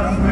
Amen.